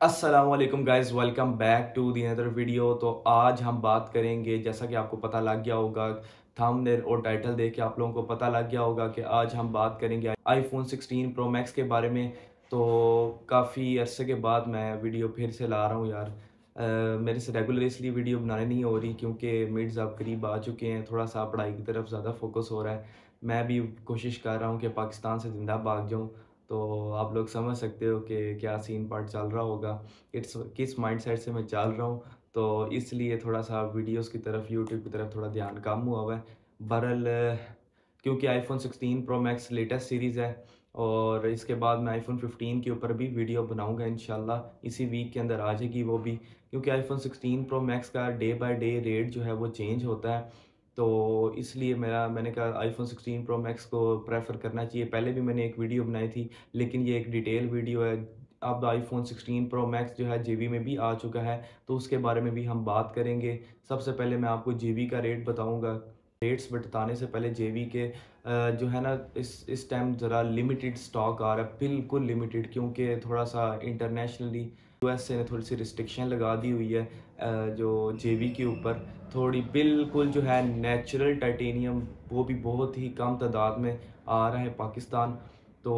Aslam guys welcome back to the other video तो आज हम बात करेंगे जैसा कि आपको पता लग गया होगा थंबनेल और टाइटल देख के आप लोगों को पता लग गया होगा कि आज हम बात करेंगे आईफोन 16 प्रो मैक्स के बारे में। तो काफ़ी अरसे के बाद मैं वीडियो फिर से ला रहा हूँ यार। आ, मेरे से रेगुलर इसलिए वीडियो बनाने नहीं हो रही क्योंकि मिड्स अब करीब आ चुके हैं। थोड़ा सा पढ़ाई की तरफ़ ज़्यादा फोकस हो रहा है। मैं भी कोशिश कर रहा हूँ कि पाकिस्तान से ज़िंदा भाग जाऊँ। तो आप लोग समझ सकते हो कि क्या सीन पार्ट चल रहा होगा। किस किस माइंड सेट से मैं चल रहा हूँ। तो इसलिए थोड़ा सा वीडियोस की तरफ़ यूट्यूब की तरफ़ थोड़ा ध्यान कम हुआ हुआ है। बहरल क्योंकि iPhone 16 Pro Max latest series है और इसके बाद मैं आईफोन 15 के ऊपर भी वीडियो बनाऊँगा इन इसी वीक के अंदर आ जाएगी वो भी। क्योंकि आईफोन 16 प्रो मैक्स का डे बाय डे रेट जो है वो चेंज होता है। तो इसलिए मेरा, मैंने कहा आईफोन 16 प्रो मैक्स को प्रेफर करना चाहिए। पहले भी मैंने एक वीडियो बनाई थी, लेकिन ये एक डिटेल वीडियो है। अब आईफोन 16 प्रो मैक्स जो है जी में भी आ चुका है तो उसके बारे में भी हम बात करेंगे। सबसे पहले मैं आपको जी का रेट बताऊँगा। रेट्स बताने से पहले जे के जो है ना, इस इस टाइम ज़रा लिमिटेड स्टॉक आ रहा है। बिल्कुल लिमिटेड क्योंकि थोड़ा सा इंटरनेशनली यूएसए ने थोड़ी सी रिस्ट्रिक्शन लगा दी हुई है जो जेवी के ऊपर। थोड़ी बिल्कुल जो है नेचुरल टाइटेनियम वो भी बहुत ही कम तादाद में आ रहा है पाकिस्तान। तो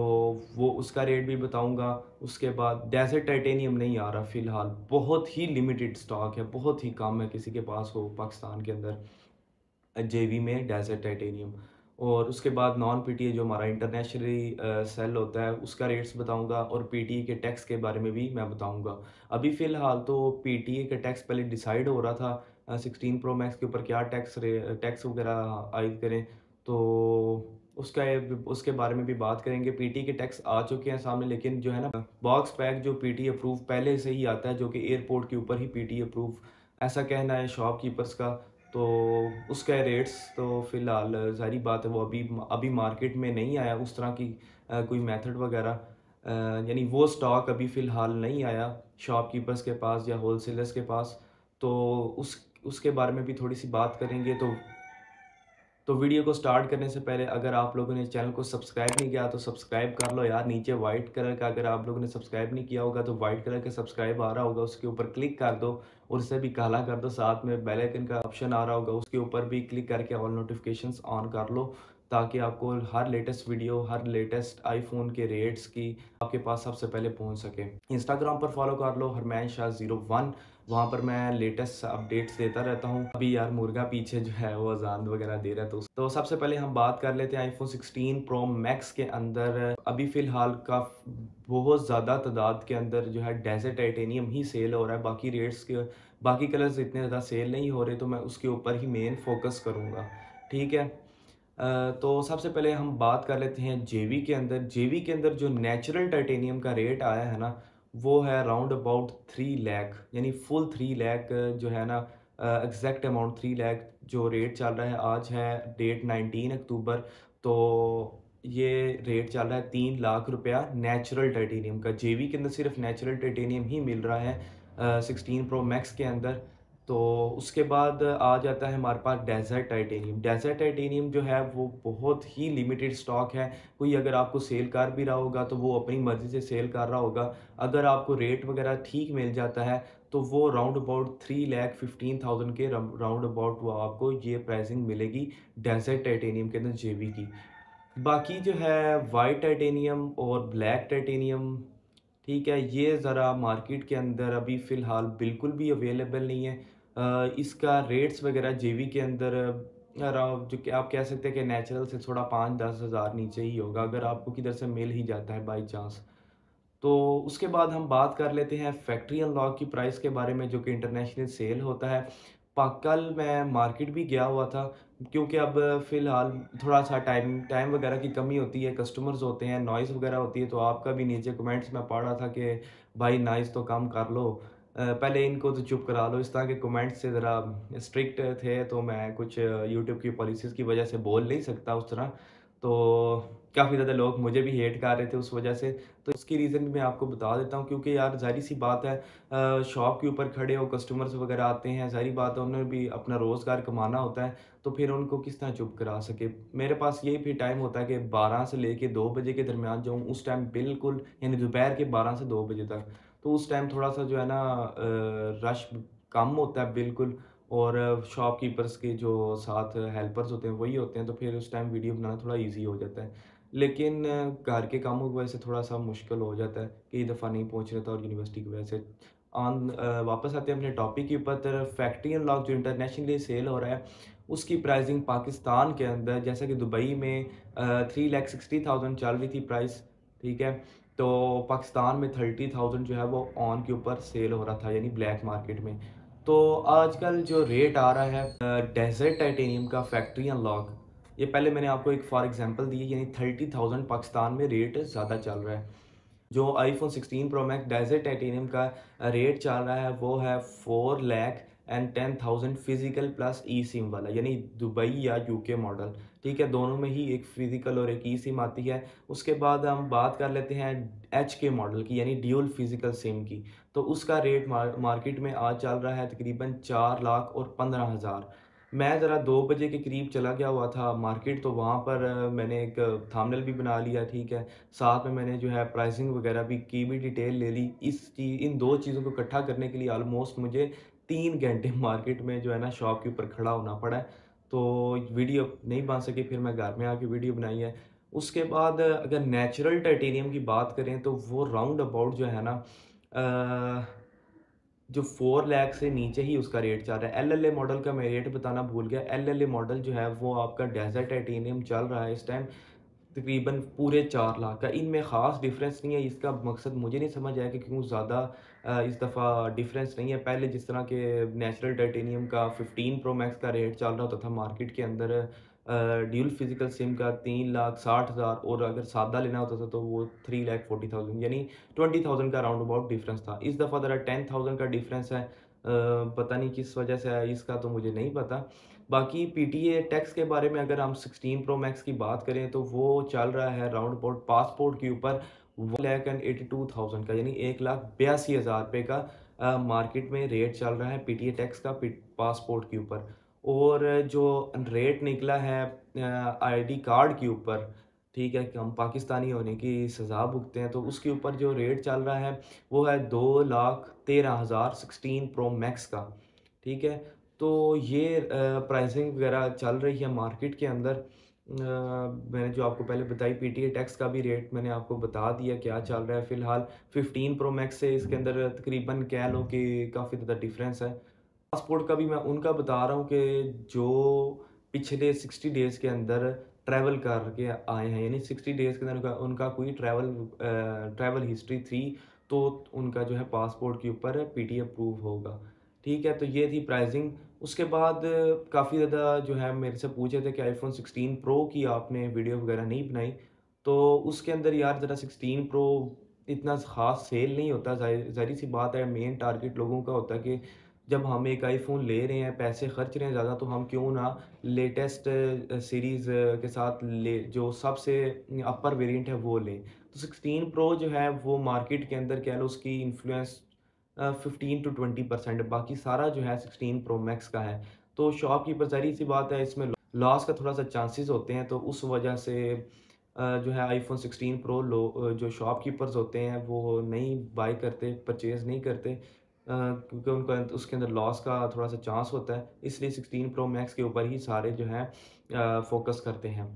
वो उसका रेट भी बताऊँगा। उसके बाद डेजर्ट टाइटेनियम नहीं आ रहा फ़िलहाल। बहुत ही लिमिटेड स्टॉक है, बहुत ही कम है किसी के पास हो पाकिस्तान के अंदर जेवी में डेजर्ट टाइटेनियम और उसके बाद नॉन पीटीए जो हमारा इंटरनेशनली सेल होता है, उसका रेट्स बताऊँगा और पीटीए के टैक्स के बारे में भी मैं बताऊँगा। अभी फ़िलहाल तो पीटीए का टैक्स पहले डिसाइड हो रहा था सिक्सटीन प्रो मैक्स के ऊपर क्या टैक्स टैक्स वगैरह आयद करें तो उसका उसके बारे में भी बात करेंगे। पीटी के टैक्स आ चुके हैं सामने, लेकिन जो है ना बॉक्स पैक जो पीटी अप्रूव पहले से ही आता है, जो कि एयरपोर्ट के ऊपर ही पीटी अप्रूव ऐसा कहना है शॉपकीपर्स का। तो उसका रेट्स तो फ़िलहाल सारी बात है वो अभी अभी मार्केट में नहीं आया उस तरह की आ, कोई मेथड वगैरह। यानी वो स्टॉक अभी फ़िलहाल नहीं आया शॉपकीपर्स के पास या होलसेलर्स के पास। तो उस उसके बारे में भी थोड़ी सी बात करेंगे तो तो वीडियो को स्टार्ट करने से पहले अगर आप लोगों ने चैनल को सब्सक्राइब नहीं किया तो सब्सक्राइब कर लो यार। नीचे वाइट कलर का अगर आप लोगों ने सब्सक्राइब नहीं किया होगा तो वाइट कलर का सब्सक्राइब आ रहा होगा, उसके ऊपर क्लिक कर दो और उसे भी काला कर दो। साथ में बेल आइकन का ऑप्शन आ रहा होगा, उसके ऊपर भी क्लिक करके ऑल नोटिफिकेशंस ऑन कर लो ताकि आपको हर लेटेस्ट वीडियो हर लेटेस्ट आईफोन के रेट्स की आपके पास सबसे पहले पहुँच सके। इंस्टाग्राम पर फॉलो कर लो हरमैन शाह ज़ीरो वन वहाँ पर मैं लेटेस्ट अपडेट्स देता रहता हूँ। अभी यार मुर्गा पीछे जो है वो अजान वगैरह दे रहा है तो तो सबसे पहले हम बात कर लेते हैं आईफोन 16 प्रो मैक्स के अंदर। अभी फ़िलहाल का बहुत ज़्यादा तादाद के अंदर जो है डेजर्ट टाइटेनियम ही सेल हो रहा है। बाकी रेट्स के बाकी कलर्स इतने ज़्यादा सेल नहीं हो रहे तो मैं उसके ऊपर ही मेन फोकस करूँगा। ठीक है? तो सबसे पहले हम बात कर लेते हैं जेवी के अंदर। जेवी के अंदर जो नेचुरल टाइटेनियम का रेट आया है ना वो है राउंड अबाउट थ्री लैख यानी फुल थ्री लैख जो है ना एग्जैक्ट अमाउंट थ्री लैख जो रेट चल रहा है, आज है डेट नाइनटीन अक्टूबर तो ये रेट चल रहा है तीन लाख रुपया नेचुरल टाइटेनियम का। जेवी के अंदर सिर्फ़ नेचुरल टाइटेनियम ही मिल रहा है सिक्सटीन प्रो मैक्स के अंदर। तो उसके बाद आ जाता है हमारे पास डेजर्ट टाइटेनियम। डेजर्ट टाइटेनियम जो है, वो बहुत ही लिमिटेड स्टॉक है। कोई अगर आपको सेल कर भी रहा होगा तो वो अपनी मर्ज़ी से सेल कर रहा होगा। अगर आपको रेट वगैरह ठीक मिल जाता है तो वो round about three lakh fifteen thousand के राउंड अबाउट आपको ये प्राइसिंग मिलेगी डेजर्ट टाइटेनियम के अंदर जे की। बाकी जो है वाइट टाइटेनियम और ब्लैक टाइटेनियम ठीक है, ये ज़रा मार्केट के अंदर अभी फ़िलहाल बिल्कुल भी अवेलेबल नहीं है। इसका रेट्स वगैरह जेवी के अंदर जो कि आप कह सकते हैं कि नेचुरल से थोड़ा पाँच दस हज़ार नीचे ही होगा, अगर आपको किधर से मिल ही जाता है बाई चांस तो उसके बाद हम बात कर लेते हैं फैक्ट्री अनलॉक की प्राइस के बारे में, जो कि इंटरनेशनल सेल होता है। कल मैं मार्केट भी गया हुआ था, क्योंकि अब फ़िलहाल थोड़ा सा टाइम टाइम वगैरह की कमी होती है कस्टमर्स होते हैं नॉइज़ वगैरह होती है तो आपका भी नीचे कमेंट्स में पढ़ रहा था कि भाई नॉइज़ तो कम कर लो। पहले इनको तो चुप करा लो। इस तरह के कमेंट्स से ज़रा स्ट्रिक्ट थे तो मैं कुछ यूट्यूब की पॉलिसीज़ की वजह से बोल नहीं सकता उस तरह। तो काफ़ी ज़्यादा लोग मुझे भी हेट कर रहे थे उस वजह से। तो इसकी रीज़न भी मैं आपको बता देता हूँ क्योंकि यार जारी सी बात है शॉप के ऊपर खड़े हो कस्टमर्स वगैरह आते हैं सारी बात है उन्हें भी अपना रोज़गार कमाना होता है तो फिर उनको किस तरह चुप करा सके? मेरे पास यही फिर टाइम होता है कि बारह से लेके दो बजे के दरमियान जाऊँ उस टाइम बिल्कुल, यानी दोपहर के बारह से दो बजे तक तो उस टाइम थोड़ा सा जो है ना रश कम होता है बिल्कुल और शॉपकीपर्स के जो साथ हेल्पर्स होते हैं, वही होते हैं तो फिर उस टाइम वीडियो बनाना थोड़ा ईजी हो जाता है। लेकिन घर के कामों की वजह से थोड़ा सा मुश्किल हो जाता है कई दफ़ा नहीं पहुँच रहा था और यूनिवर्सिटी की वजह से। ऑन वापस आते हैं अपने टॉपिक के ऊपर फैक्ट्री अनलॉक जो इंटरनेशनली सेल हो रहा है, उसकी प्राइसिंग पाकिस्तान के अंदर, जैसा कि दुबई में थ्री लैख सिक्सटी थाउज़ेंड चल रही थी प्राइस ठीक है? तो पाकिस्तान में थर्टी थाउज़ेंड जो है वो ऑन के ऊपर सेल हो रहा था, यानी ब्लैक मार्केट में। तो आजकल जो रेट आ रहा है डेजर्ट टाइटेनियम का फैक्ट्री अनलॉक ये पहले मैंने आपको एक फॉर एग्जांपल दी यानी थर्टी थाउज़ेंड पाकिस्तान में रेट ज़्यादा चल रहा है। जो iPhone 16 Pro Max desert titanium का रेट चल रहा है, वो है four lakh and ten thousand physical plus eSIM वाला यानी दुबई या यूके मॉडल ठीक है दोनों में ही एक फ़िज़िकल और एक ई सिम आती है। उसके बाद हम बात कर लेते हैं एच के मॉडल की यानी ड्यूल फ़िज़िकल सिम की। तो उसका रेट मार, मार्केट में आज चल रहा है तकरीबन चार लाख और पंद्रह हज़ार। मैं ज़रा दो बजे के करीब चला गया हुआ था मार्केट तो वहाँ पर मैंने एक थामनल भी बना लिया ठीक है। साथ में मैंने जो है प्राइसिंग वगैरह भी की भी डिटेल ले ली। इस चीज़ इन दो चीज़ों को इकट्ठा करने के लिए ऑलमोस्ट मुझे तीन घंटे मार्केट में जो है ना शॉप के ऊपर खड़ा होना पड़ा है। तो वीडियो नहीं बन सकी फिर मैं घर में आके वीडियो बनाई है। उसके बाद अगर नेचुरल टाइटेनियम की बात करें तो वो राउंड अबाउट जो है ना आ, जो फोर लैख से नीचे ही उसका रेट चल रहा है। एल एल ए मॉडल का मैं रेट बताना भूल गया। एल एल ए मॉडल जो है वो आपका डेजर्ट टाइटेनियम चल रहा है इस टाइम तकरीबन पूरे चार लाख का इनमें ख़ास डिफरेंस नहीं है, इसका मकसद मुझे नहीं समझ आया कि क्यों ज़्यादा इस दफ़ा डिफरेंस नहीं है। पहले जिस तरह के नेचुरल टाइटेनियम का 15 प्रो मैक्स का रेट चल रहा होता था मार्केट के अंदर ड्यूल फ़िज़िकल सिम का तीन लाख साठ हज़ार और अगर सादा लेना होता था तो वो थ्री लाख फोर्टी थाउज़ेंड यानी ट्वेंटी थाउज़ेंड का राउंड अबाउट डिफरेंस था। इस दफ़ा ज़रा टेन थाउज़ेंड का डिफरेंस है पता नहीं किस वजह से आया इसका तो मुझे नहीं पता। बाकी पी टी ए टैक्स के बारे में अगर हम 16 प्रो मैक्स की बात करें तो वो चल रहा है राउंड अबाउट पासपोर्ट के ऊपर one lakh and eighty two thousand का यानी एक लाख बयासी हज़ार रुपये का आ, मार्केट में रेट चल रहा है पी टी ए टैक्स का पासपोर्ट के ऊपर। और जो रेट निकला है आईडी कार्ड के ऊपर ठीक है कि हम पाकिस्तानी होने की सज़ा भुगते हैं तो उसके ऊपर जो रेट चल रहा है, वो है दो लाख तेरह हज़ार सिक्सटीन प्रो मैक्स का, ठीक है? तो ये प्राइसिंग वगैरह चल रही है मार्केट के अंदर। मैंने जो आपको पहले बताई पी टी टैक्स का भी रेट मैंने आपको बता दिया क्या चल रहा है फ़िलहाल। 15 प्रो मैक्स से इसके अंदर तकरीबन कह लो कि काफ़ी ज़्यादा डिफरेंस है। पासपोर्ट का भी मैं उनका बता रहा हूँ कि जो पिछले 60 डेज़ के अंदर ट्रैवल करके आए हैं, यानी 60 डेज़ के अंदर उनका उनका कोई ट्रैवल ट्रैवल हिस्ट्री थी तो उनका जो है पासपोर्ट के ऊपर पी टी अप्रूव होगा। ठीक है तो ये थी प्राइसिंग उसके बाद काफ़ी ज़्यादा जो है मेरे से पूछे थे कि आईफोन 16 प्रो की आपने वीडियो वगैरह नहीं बनाई। तो उसके अंदर यार ज़रा 16 प्रो इतना ख़ास सेल नहीं होता ज़ाहिर सी बात है मेन टारगेट लोगों का होता है कि जब हम एक आईफोन ले रहे हैं, पैसे खर्च रहे हैं ज़्यादा तो हम क्यों ना लेटेस्ट सीरीज़ के साथ ले, जो सबसे अपर वेरिएंट है, वो लें। तो 16 प्रो जो है, वो मार्केट के अंदर कह लो उसकी influence fifteen to twenty percent बाकी सारा जो है सिक्सटीन प्रो मैक्स का है। तो शॉप की ज़ाहिर सी बात है, इसमें लॉस का थोड़ा सा चांसेस होते हैं तो उस वजह से जो है आईफोन 16 प्रो लो जो शॉपकीपर्स होते हैं, वो नहीं बाई करते परचेज़ नहीं करते। क्योंकि उनका उसके अंदर लॉस का थोड़ा सा चांस होता है, इसलिए 16 प्रो मैक्स के ऊपर ही सारे जो हैं फोकस करते हैं।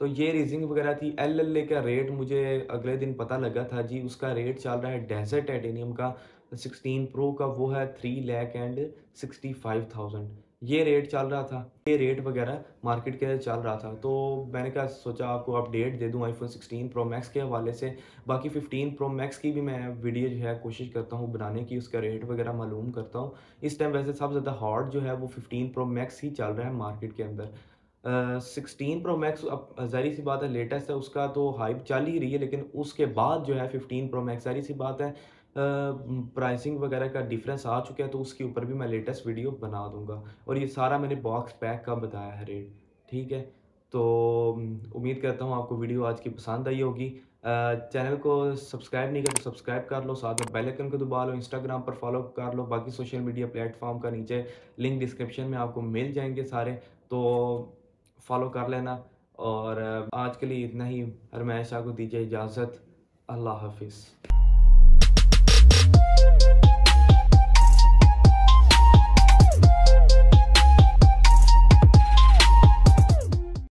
तो ये रीजिंग वगैरह थी। एल एल ए का रेट मुझे अगले दिन पता लगा था जी, उसका रेट चल रहा है डेजर्ट एडेनियम का 16 प्रो का वो है three lakh and sixty five thousand ये रेट चल रहा था, ये रेट वगैरह मार्केट के अंदर चल रहा था। तो मैंने क्या सोचा आपको अपडेट दे दूँ आईफोन 16 प्रो मैक्स के हवाले से। बाकी 15 प्रो मैक्स की भी मैं वीडियो जो है कोशिश करता हूँ बनाने की, उसका रेट वगैरह मालूम करता हूँ। इस टाइम वैसे सबसे ज़्यादा हॉट जो है वो 15 प्रो मैक्स ही चल रहा है मार्केट के अंदर। सिक्सटीन प्रो मैक्स अब जारी सी बात है लेटेस्ट है, उसका तो हाइप चल ही रही है, लेकिन उसके बाद जो है फिफ्टीन प्रो मैक्स जारी सी बात है प्राइसिंग वगैरह का डिफरेंस आ चुका है तो उसके ऊपर भी मैं लेटेस्ट वीडियो बना दूँगा। और ये सारा मैंने बॉक्स पैक का बताया है रेट ठीक है? तो उम्मीद करता हूँ आपको वीडियो आज की पसंद आई होगी। चैनल को सब्सक्राइब नहीं कर तो सब्सक्राइब कर लो, साथ में बेल आइकन को दबा लो इंस्टाग्राम पर फॉलो कर लो, बाकी सोशल मीडिया प्लेटफॉर्म का नीचे लिंक डिस्क्रिप्शन में आपको मिल जाएँगे सारे तो फॉलो कर लेना। और आज के लिए इतना ही। हरमैश को दीजिए इजाज़त। अल्लाह हाफिज़।